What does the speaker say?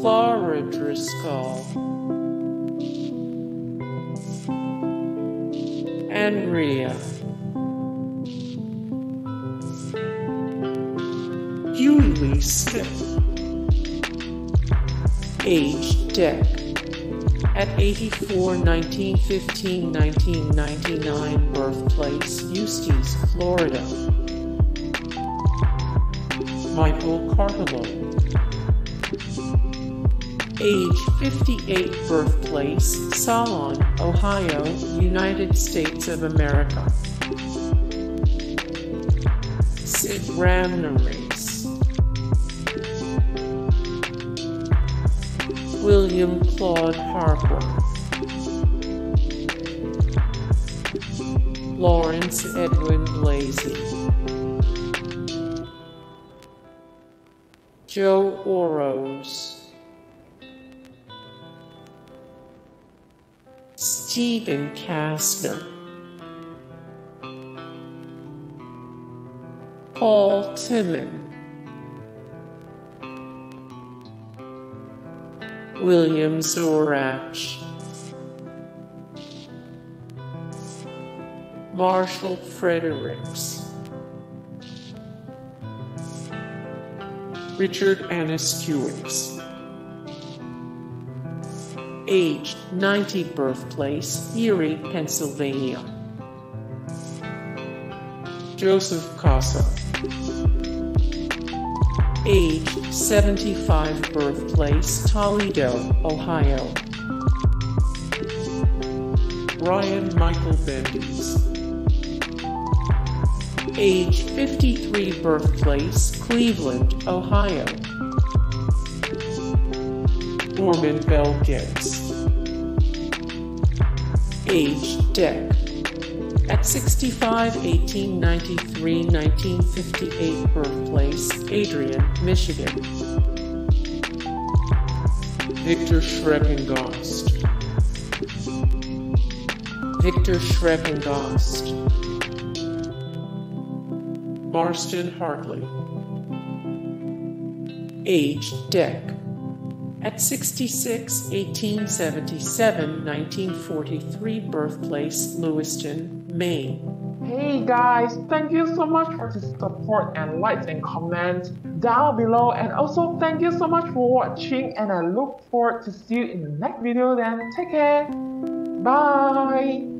Clara Driscoll, Andrea, Hughie Lee-Smith, age Deck, at 84 1915 1999 birthplace Eustis, Florida. Michael Cartellone age 58 birthplace, Solon, Ohio, United States of America. Sid Ramnarace. William Claude Harper. Lawrence Edwin Blazey. Joe Oros. Stephen Kasner, Paul Timman, William Zorach, Marshall Fredericks, Richard Anuszkiewicz age 90 birthplace, Erie, Pennsylvania. Joseph Kosuth. Age 75 birthplace, Toledo, Ohio. Brian Michael Bendis. Age 53 birthplace, Cleveland, Ohio. Norman Bel Geddes. Age Deck. At 65, 1893, 1958 birthplace, Adrian, Michigan. Viktor Schreckengost. Viktor Schreckengost. Marsden Hartley. Age Deck at 66, 1877, 1943 birthplace, Lewiston, Maine. Hey guys, thank you so much for the support and likes and comments down below and also thank you so much for watching and I look forward to see you in the next video then. Take care. Bye.